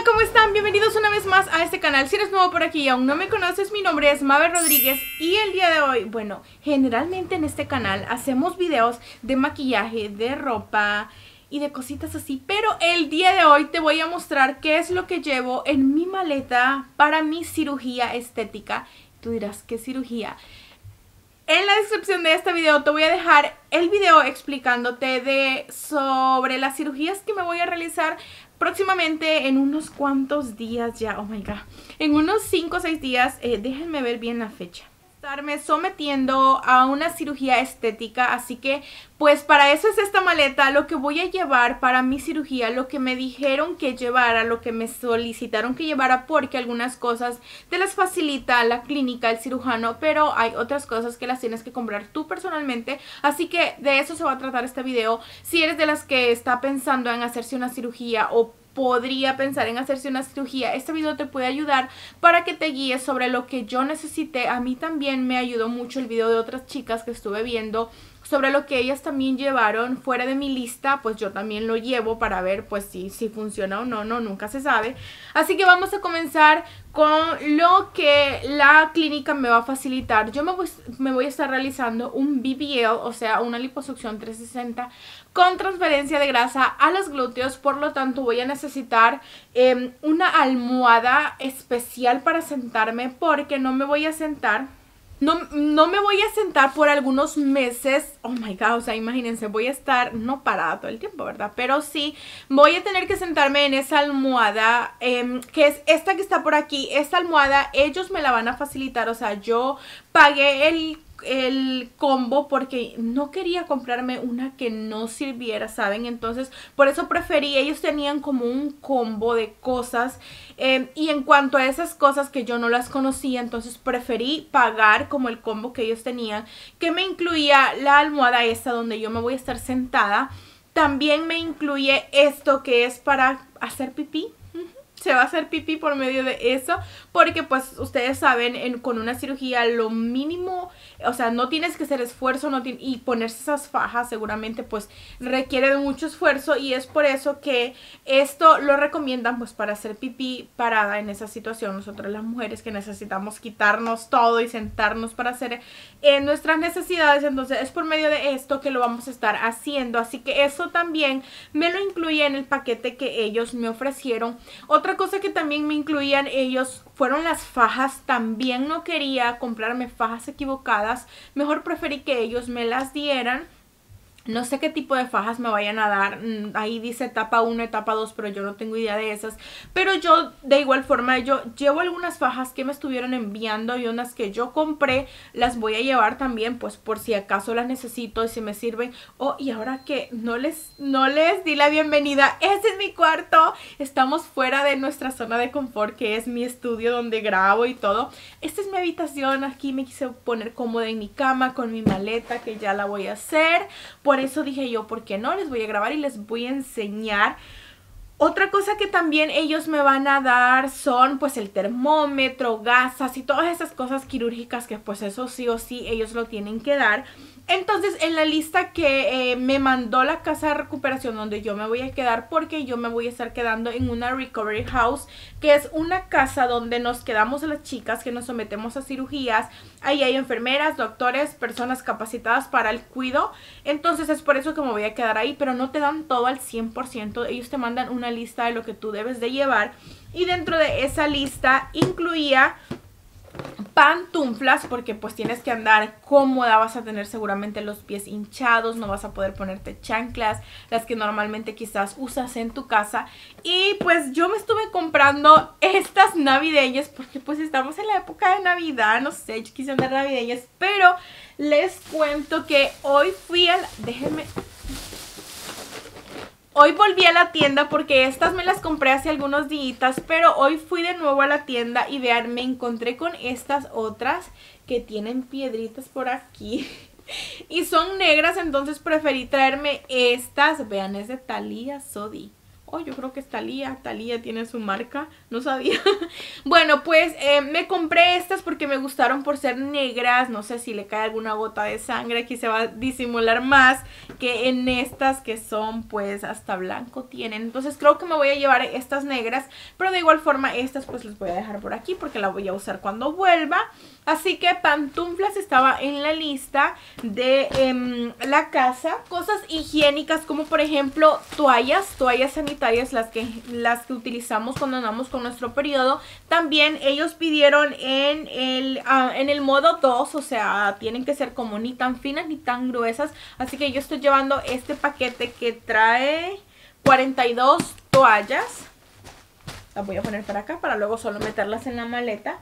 Hola, ¿cómo están? Bienvenidos una vez más a este canal. Si eres nuevo por aquí y aún no me conoces, mi nombre es Mabel Rodríguez y el día de hoy, bueno, generalmente en este canal hacemos videos de maquillaje, de ropa y de cositas así, pero el día de hoy te voy a mostrar qué es lo que llevo en mi maleta para mi cirugía estética. Tú dirás, ¿qué cirugía? En la descripción de este video te voy a dejar el video explicándote de sobre las cirugías que me voy a realizar próximamente en unos cuantos días ya, oh my god, en unos 5 o 6 días, eh, déjenme ver bien la fecha estarme sometiendo a una cirugía estética, así que pues para eso es esta maleta, lo que voy a llevar para mi cirugía, lo que me dijeron que llevara, lo que me solicitaron que llevara porque algunas cosas te las facilita la clínica, el cirujano, pero hay otras cosas que las tienes que comprar tú personalmente, así que de eso se va a tratar este video, si eres de las que está pensando en hacerse una cirugía o podría pensar en hacerse una cirugía, este video te puede ayudar para que te guíes sobre lo que yo necesité. A mí también me ayudó mucho el video de otras chicas que estuve viendo sobre lo que ellas también llevaron fuera de mi lista, pues yo también lo llevo para ver pues si, si funciona o no, no, nunca se sabe. Así que vamos a comenzar con lo que la clínica me va a facilitar. Yo me voy, me voy a estar realizando un BBL, o sea, una liposucción 360 con transferencia de grasa a los glúteos, por lo tanto voy a necesitar em, una almohada especial para sentarme porque no me voy a sentar no, no me voy a sentar por algunos meses. Oh my god, o sea, imagínense, voy a estar no parada todo el tiempo, ¿verdad? Pero sí, voy a tener que sentarme en esa almohada, em, que es esta que está por aquí. Esta almohada, ellos me la van a facilitar, o sea, yo pagué el el combo porque no quería comprarme una que no sirviera, ¿saben? Entonces, por eso preferí, ellos tenían como un combo de cosas em, y en cuanto a esas cosas que yo no las conocía, entonces preferí pagar como el combo que ellos tenían, que me incluía la almohada esta donde yo me voy a estar sentada. También me incluye esto que es para hacer pipí, se va a hacer pipí por medio de eso porque pues ustedes saben con una cirugía lo mínimo o sea no tienes que hacer esfuerzo no y ponerse esas fajas seguramente pues requiere de mucho esfuerzo y es por eso que esto lo recomiendan pues para hacer pipí parada en esa situación. Nosotros las mujeres que necesitamos quitarnos todo y sentarnos para hacer eh, nuestras necesidades entonces es por medio de esto que lo vamos a estar haciendo. Así que eso también me lo incluye en el paquete que ellos me ofrecieron. Otra cosa que también me incluían ellos fueron las fajas. También no quería comprarme fajas equivocadas. Mejor preferí que ellos me las dieran. No sé qué tipo de fajas me vayan a dar. Mm, ahí dice etapa 1, etapa 2, pero yo no tengo idea de esas. Pero yo, de igual forma, yo llevo algunas fajas que me estuvieron enviando y unas que yo compré. Las voy a llevar también, pues por si acaso las necesito y si me sirven. Oh, y ahora que no les, no les di la bienvenida. Este es mi cuarto. Estamos fuera de nuestra zona de confort, que es mi estudio donde grabo y todo. Esta es mi habitación. Aquí me quise poner cómoda en mi cama con mi maleta, que ya la voy a hacer. Eso dije yo, ¿por qué no? Les voy a grabar y les voy a enseñar. Otra cosa que también ellos me van a dar son pues el termómetro, gasas y todas esas cosas quirúrgicas que pues eso sí o sí ellos lo tienen que dar. Entonces, en la lista que eh, me mandó la casa de recuperación donde yo me voy a quedar, porque yo me voy a estar quedando en una recovery house, que es una casa donde nos quedamos las chicas que nos sometemos a cirugías. Ahí hay enfermeras, doctores, personas capacitadas para el cuido. Entonces, es por eso que me voy a quedar ahí, pero no te dan todo al 100%. Ellos te mandan una lista de lo que tú debes de llevar. Y dentro de esa lista incluía pantuflas porque pues tienes que andar cómoda, vas a tener seguramente los pies hinchados, no vas a poder ponerte chanclas, las que normalmente quizás usas en tu casa y pues yo me estuve comprando estas navideñas porque pues estamos en la época de Navidad, no sé, yo quise andar navideñas, pero les cuento que hoy fui al... déjenme Hoy volví a la tienda porque estas me las compré hace algunos días, pero hoy fui de nuevo a la tienda y vean, me encontré con estas otras que tienen piedritas por aquí. Y son negras, entonces preferí traerme estas. Vean, es de Thalia Sodi. Oh, yo creo que es Talía. Talía tiene su marca. No sabía. bueno, pues eh, me compré estas porque me gustaron por ser negras. No sé si le cae alguna gota de sangre. Aquí se va a disimular más que en estas que son pues hasta blanco tienen. Entonces creo que me voy a llevar estas negras. Pero de igual forma estas pues les voy a dejar por aquí porque la voy a usar cuando vuelva. Así que pantuflas estaba en la lista de em, la casa. Cosas higiénicas como por ejemplo toallas, toallas sanitarias, las que, las que utilizamos cuando andamos con nuestro periodo. También ellos pidieron en el, ah, en el modo 2, o sea, tienen que ser como ni tan finas ni tan gruesas. Así que yo estoy llevando este paquete que trae 42 toallas. Las voy a poner para acá para luego solo meterlas en la maleta.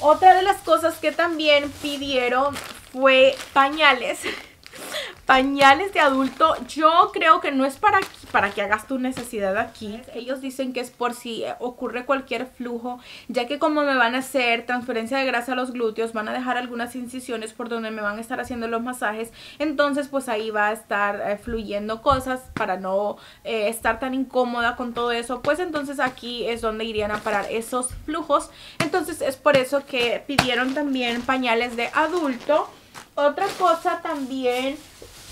Otra de las cosas que también pidieron fue pañales. Pañales de adulto, yo creo que no es para, para que hagas tu necesidad aquí. Ellos dicen que es por si ocurre cualquier flujo, ya que como me van a hacer transferencia de grasa a los glúteos, van a dejar algunas incisiones por donde me van a estar haciendo los masajes. Entonces pues ahí va a estar eh, fluyendo cosas para no eh, estar tan incómoda con todo eso. Pues entonces aquí es donde irían a parar esos flujos. Entonces es por eso que pidieron también pañales de adulto. Otra cosa también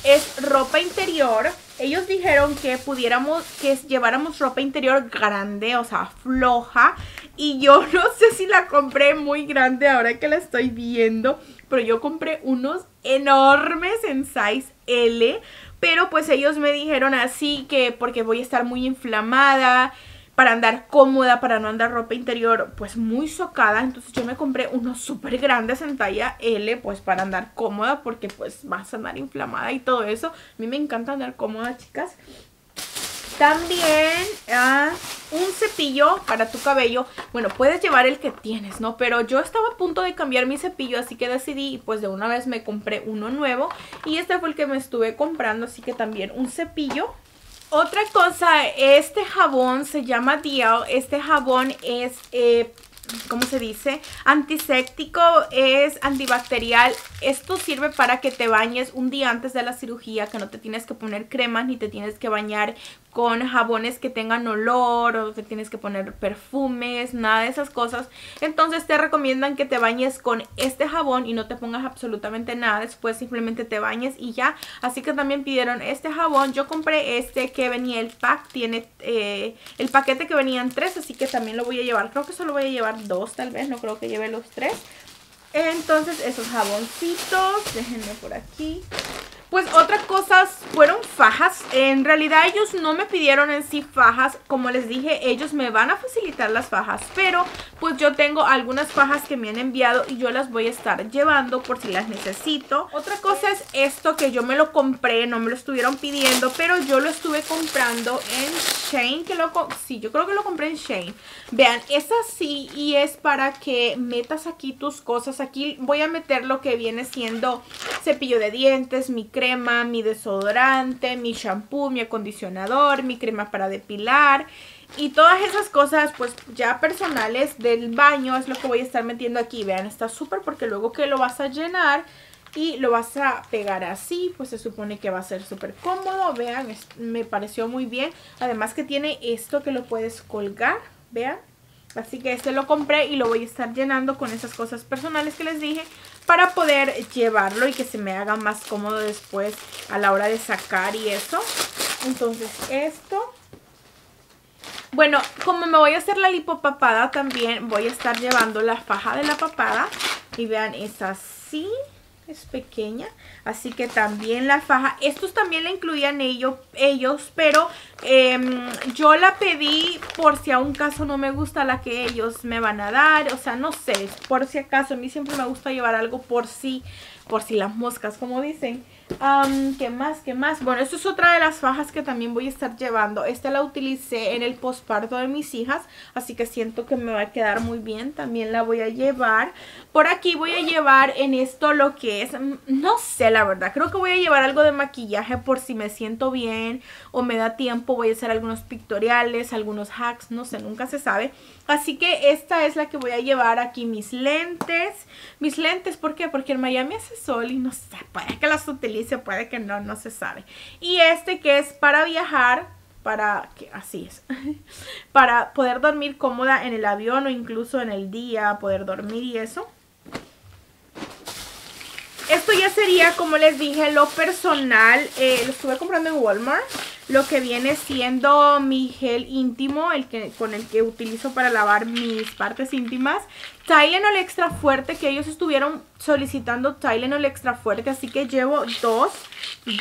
es ropa interior. Ellos dijeron que pudiéramos, que lleváramos ropa interior grande, o sea, floja. Y yo no sé si la compré muy grande ahora que la estoy viendo. Pero yo compré unos enormes en size L. Pero pues ellos me dijeron así que porque voy a estar muy inflamada para andar cómoda, para no andar ropa interior pues muy socada. Entonces yo me compré unos súper grandes en talla L pues para andar cómoda porque pues vas a andar inflamada y todo eso. A mí me encanta andar cómoda chicas. También ah, un cepillo para tu cabello. Bueno, puedes llevar el que tienes, ¿no? Pero yo estaba a punto de cambiar mi cepillo, así que decidí, pues de una vez me compré uno nuevo. Y este fue el que me estuve comprando, así que también un cepillo otra cosa, este jabón se llama Dial. Este jabón es, eh, ¿cómo se dice? Antiséptico, es antibacterial. Esto sirve para que te bañes un día antes de la cirugía, que no te tienes que poner cremas ni te tienes que bañar con jabones que tengan olor o que tienes que poner perfumes, nada de esas cosas. Entonces te recomiendan que te bañes con este jabón y no te pongas absolutamente nada. Después simplemente te bañes y ya. Así que también pidieron este jabón. Yo compré este que venía el pack. Tiene eh, el paquete que venían tres, así que también lo voy a llevar. Creo que solo voy a llevar dos tal vez, no creo que lleve los tres. Entonces esos jaboncitos, déjenme por aquí. Pues otra cosa fueron fajas. En realidad ellos no me pidieron en sí fajas. Como les dije, ellos me van a facilitar las fajas. Pero pues yo tengo algunas fajas que me han enviado y yo las voy a estar llevando por si las necesito. Otra cosa es esto que yo me lo compré, no me lo estuvieron pidiendo, pero yo lo estuve comprando en Shane. Que lo, sí, yo creo que lo compré en Shane. Vean, es así y es para que metas aquí tus cosas. Aquí voy a meter lo que viene siendo cepillo de dientes, mi crema, mi desodorante, mi shampoo, mi acondicionador, mi crema para depilar y todas esas cosas pues ya personales del baño es lo que voy a estar metiendo aquí. Vean, está súper porque luego que lo vas a llenar y lo vas a pegar así, pues se supone que va a ser súper cómodo. Vean, me pareció muy bien. Además que tiene esto que lo puedes colgar, vean. Así que este lo compré y lo voy a estar llenando con esas cosas personales que les dije para poder llevarlo y que se me haga más cómodo después a la hora de sacar y eso. Entonces esto. Bueno, como me voy a hacer la lipopapada también voy a estar llevando la faja de la papada. Y vean, es así es pequeña, así que también la faja, estos también la incluían ellos, ellos pero em, yo la pedí por si a un caso no me gusta la que ellos me van a dar, o sea, no sé, por si acaso, a mí siempre me gusta llevar algo por si, por si las moscas, como dicen. ¿Qué más? ¿Qué más? Bueno, esto es otra de las fajas que también voy a estar llevando. Esta la utilicé en el posparto de mis hijas, así que siento que me va a quedar muy bien. También la voy a llevar. Por aquí voy a llevar en esto lo que es, mm, no sé la verdad, creo que voy a llevar algo de maquillaje por si me siento bien o me da tiempo. Voy a hacer algunos pictoriales, algunos hacks, no sé, nunca se sabe. Así que esta es la que voy a llevar aquí, mis lentes. Mis lentes, ¿por qué? Porque en Miami hace sol y no sé, puede que las utilice, puede que no, no se sabe. Y este que es para viajar, para que así es para poder dormir cómoda en el avión o incluso en el día poder dormir y eso esto ya sería como les dije lo personal eh, lo estuve comprando en Walmart lo que viene siendo mi gel íntimo, el que, con el que utilizo para lavar mis partes íntimas. Tylenol extra fuerte, que ellos estuvieron solicitando Tylenol extra fuerte, así que llevo dos,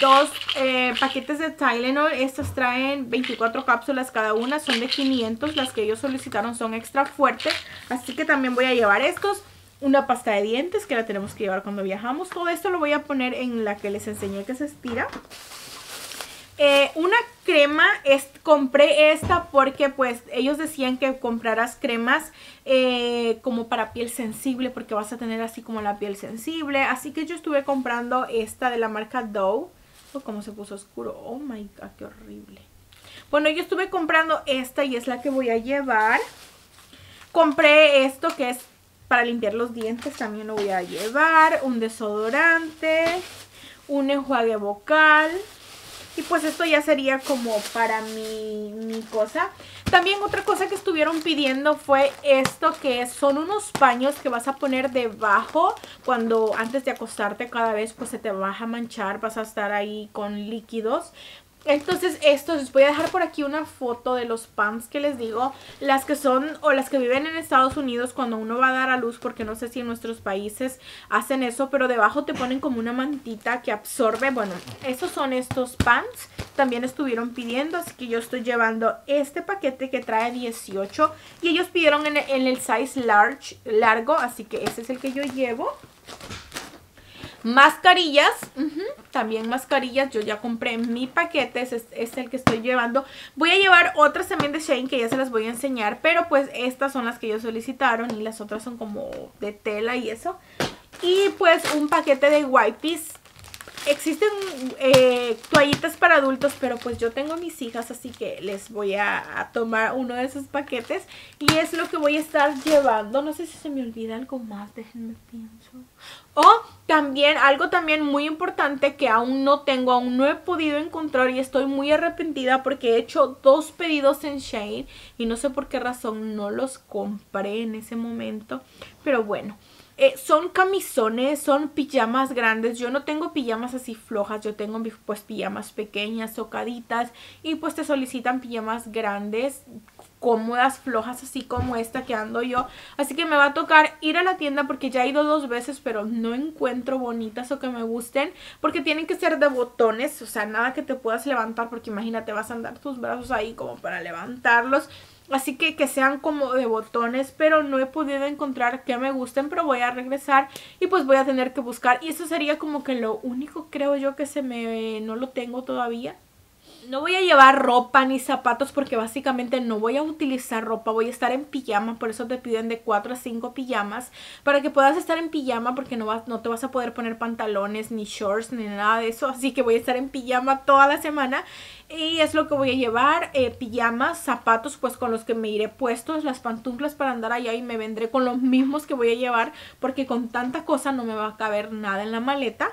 dos eh, paquetes de Tylenol. Estos traen 24 cápsulas cada una, son de 500, las que ellos solicitaron son extra fuertes, así que también voy a llevar estos una pasta de dientes que la tenemos que llevar cuando viajamos. Todo esto lo voy a poner en la que les enseñé que se estira. Eh, una crema, es, compré esta porque pues ellos decían que compraras cremas eh, como para piel sensible porque vas a tener así como la piel sensible. Así que yo estuve comprando esta de la marca Dove. Oh, como se puso oscuro. Oh my god, qué horrible. Bueno, yo estuve comprando esta y es la que voy a llevar. Compré esto que es para limpiar los dientes, también lo voy a llevar. Un desodorante, un enjuague vocal y pues esto ya sería como para mi, mi cosa. También otra cosa que estuvieron pidiendo fue esto que son unos paños que vas a poner debajo cuando antes de acostarte cada vez pues se te va a manchar, vas a estar ahí con líquidos. Entonces estos, les voy a dejar por aquí una foto de los pants que les digo, las que son o las que viven en Estados Unidos cuando uno va a dar a luz, porque no sé si en nuestros países hacen eso, pero debajo te ponen como una mantita que absorbe, bueno, esos son estos pants, también estuvieron pidiendo, así que yo estoy llevando este paquete que trae 18 y ellos pidieron en el, el size large, largo, así que ese es el que yo llevo. Mascarillas, también mascarillas, yo ya compré mi paquete, es, es, el que estoy llevando. Voy a llevar otras también de Shane que ya se las voy a enseñar, pero pues estas son las que ellos solicitaron y las otras son como de tela y eso. Y pues un paquete de wipes Existen eh, toallitas para adultos, pero pues yo tengo mis hijas, así que les voy a, tomar uno de esos paquetes. Y es lo que voy a estar llevando. No sé si se me olvida algo más, déjenme pienso. O también, algo también muy importante que aún no tengo, aún no he podido encontrar y estoy muy arrepentida porque he hecho dos pedidos en Shane y no sé por qué razón no los compré en ese momento. Pero bueno, eh, son camisones, son pijamas grandes. Yo no tengo pijamas así flojas, yo tengo pues pijamas pequeñas, socaditas. Y pues te solicitan pijamas grandes, cómodas, flojas, así como esta que ando yo. Así que me va a tocar ir a la tienda porque ya he ido dos veces, pero no encuentro bonitas o que me gusten. Porque tienen que ser de botones, o sea, nada que te puedas levantar porque imagínate, vas a andar tus brazos ahí como para levantarlos. Así que que sean como de botones, pero no he podido encontrar que me gusten, pero voy a regresar y pues voy a tener que buscar. Y eso sería como que lo único creo yo que se me no lo tengo todavía. No voy a llevar ropa ni zapatos porque básicamente no voy a utilizar ropa, voy a estar en pijama, por eso te piden de 4 a 5 pijamas, para que puedas estar en pijama porque no, vas, no te vas a poder poner pantalones ni shorts ni nada de eso, así que voy a estar en pijama toda la semana y es lo que voy a llevar, eh, pijamas, zapatos pues con los que me iré puestos, las pantuflas para andar allá y me vendré con los mismos que voy a llevar porque con tanta cosa no me va a caber nada en la maleta.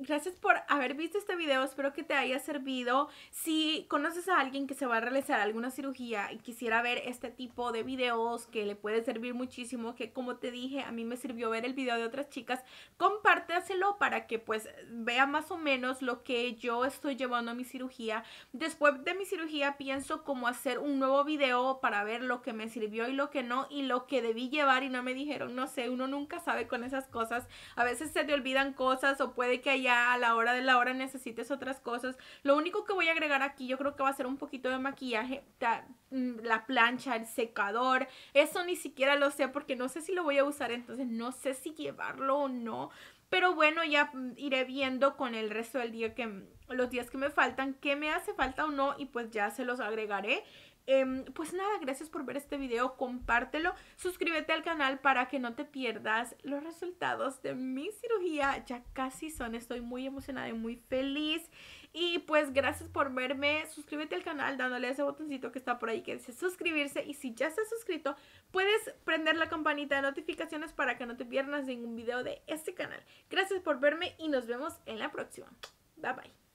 Gracias por haber visto este video, espero que te haya servido. Si conoces a alguien que se va a realizar alguna cirugía y quisiera ver este tipo de videos que le puede servir muchísimo, que como te dije, a mí me sirvió ver el video de otras chicas, compárteselo para que pues vea más o menos lo que yo estoy llevando a mi cirugía. Después de mi cirugía pienso como hacer un nuevo video para ver lo que me sirvió y lo que no y lo que debí llevar y no me dijeron, no sé, uno nunca sabe con esas cosas. A veces se te olvidan cosas o puede que haya a la hora de la hora necesites otras cosas. Lo único que voy a agregar aquí yo creo que va a ser un poquito de maquillaje, mm, la plancha, el secador. Eso ni siquiera lo sé porque no sé si lo voy a usar, entonces no sé si llevarlo o no. Pero bueno, ya mm, iré viendo con el resto del día que los días que me faltan, qué me hace falta o no y pues ya se los agregaré. Em, pues nada, gracias por ver este video, compártelo, suscríbete al canal para que no te pierdas los resultados de mi cirugía. Ya casi son, estoy muy emocionada y muy feliz. Y pues gracias por verme, suscríbete al canal dándole ese botoncito que está por ahí que dice suscribirse. Y si ya estás suscrito, puedes prender la campanita de notificaciones para que no te pierdas ningún video de este canal. Gracias por verme y nos vemos en la próxima. Bye bye.